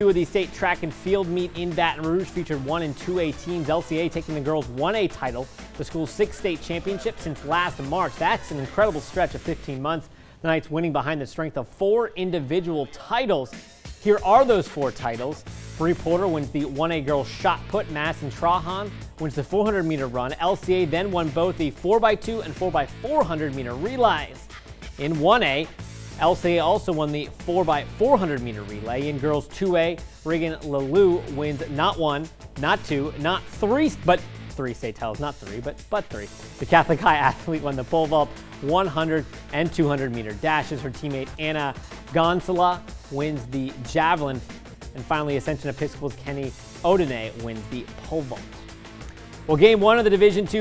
Two of the state track and field meet in Baton Rouge featured 1 and 2A teams. LCA taking the girls 1A title, the school's sixth state championship since last March. That's an incredible stretch of 15 months. The Knights winning behind the strength of four individual titles. Here are those four titles. Bree Porter wins the 1A girls shot put. Madison Trahan wins the 400 meter run. LCA then won both the 4x2 and 4x400 meter relays. In 1A, LCA also won the 4x400 meter relay. In girls 2A, Regan Lalou wins not one, not two, not three, but three state titles, not three, but but three. The Catholic High athlete won the pole vault 100 and 200 meter dashes. Her teammate Anna Gonzala wins the javelin. And finally, Ascension Episcopal's Kenny Odene wins the pole vault. Well, game one of the Division Two